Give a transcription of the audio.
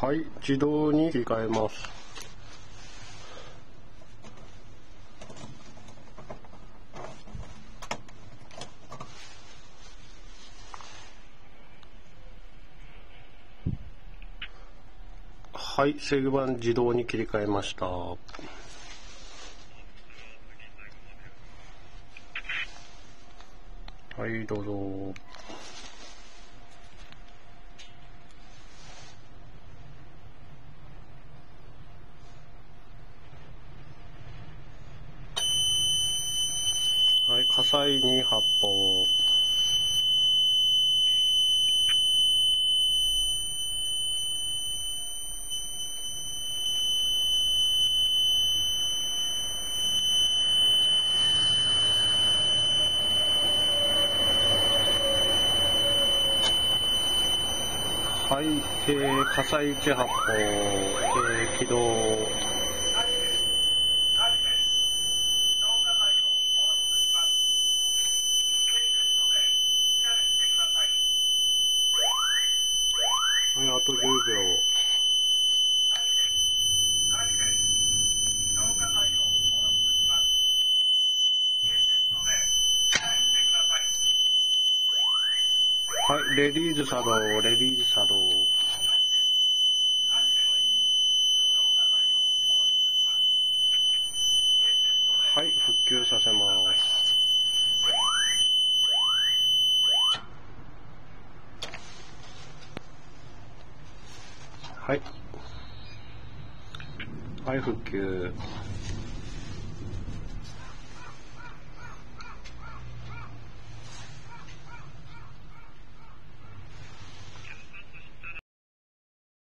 はい、自動に切り替えます。はい、制御盤自動に切り替えました。はい、どうぞ。はい、火災に発砲。はい、えー、火災1発砲、えー、起動。はい、あと10秒。はい、レディーズ作動、レディーズ作動。はい、復旧させます。はい。はい、復旧。